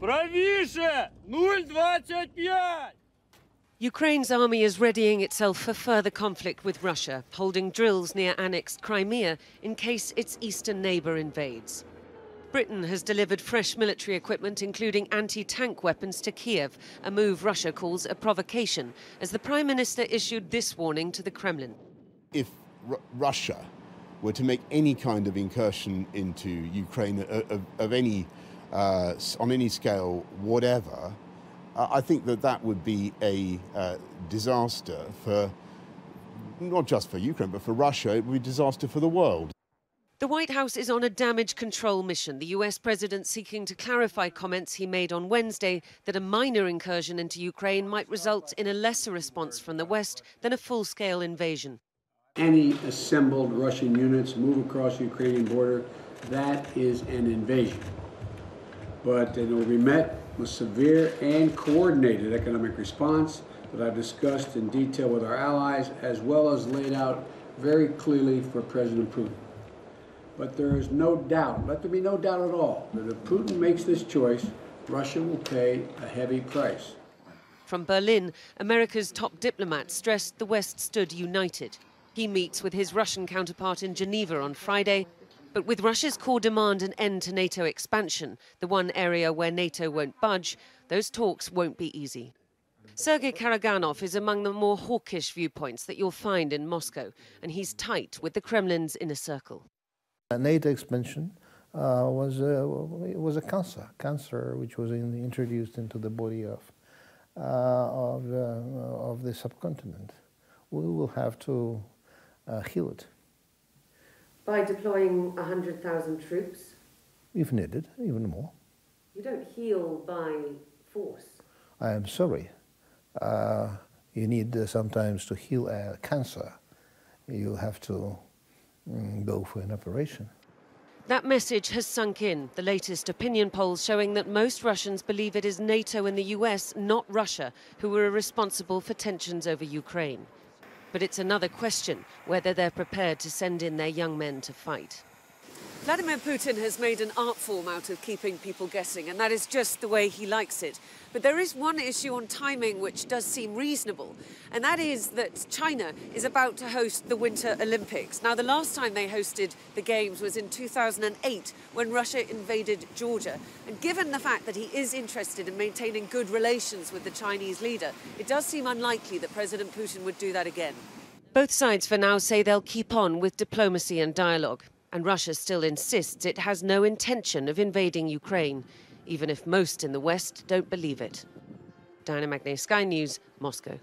Правіше! 0,25! Ukraine's army is readying itself for further conflict with Russia, holding drills near annexed Crimea in case its eastern neighbour invades. Britain has delivered fresh military equipment, including anti tank weapons, to Kiev, a move Russia calls a provocation, as the Prime Minister issued this warning to the Kremlin. If R- Russia were to make any kind of incursion into Ukraine of, of, of any, uh, on any scale, whatever, uh, I think that that would be a uh, disaster for not just for Ukraine, but for Russia. It would be a disaster for the world. The White House is on a damage control mission. The US president seeking to clarify comments he made on Wednesday that a minor incursion into Ukraine might result in a lesser response from the West than a full scale invasion. Any assembled Russian units move across the Ukrainian border, that is an invasion. But it will be met with severe and coordinated economic response that I've discussed in detail with our allies, as well as laid out very clearly for President Putin. But there is no doubt, let there be no doubt at all, that if Putin makes this choice, Russia will pay a heavy price. From Berlin, America's top diplomat stressed the West stood united. He meets with his Russian counterpart in Geneva on Friday. But with Russia's core demand an end to NATO expansion, the one area where NATO won't budge, those talks won't be easy. Sergei Karaganov is among the more hawkish viewpoints that you'll find in Moscow, and he's tight with the Kremlin's inner circle. NATO expansion uh, was a, was a cancer, cancer which was in, introduced into the body of uh, of, uh, of the subcontinent. We will have to uh, heal it by deploying hundred thousand troops. If needed, even more. You don't heal by force. I am sorry. Uh, you need sometimes to heal a cancer. You have to mm, go for an operation. That message has sunk in. The latest opinion polls showing that most Russians believe it is NATO and the US, not Russia, who are responsible for tensions over Ukraine. But it's another question whether they're prepared to send in their young men to fight. Vladimir Putin has made an art form out of keeping people guessing, and that is just the way he likes it. But there is one issue on timing which does seem reasonable, and that is that China is about to host the Winter Olympics. Now, the last time they hosted the Games was in 2008 when Russia invaded Georgia. And given the fact that he is interested in maintaining good relations with the Chinese leader, it does seem unlikely that President Putin would do that again. Both sides for now say they'll keep on with diplomacy and dialogue and Russia still insists it has no intention of invading Ukraine, even if most in the West don't believe it. Diana Magnay, Sky News, Moscow.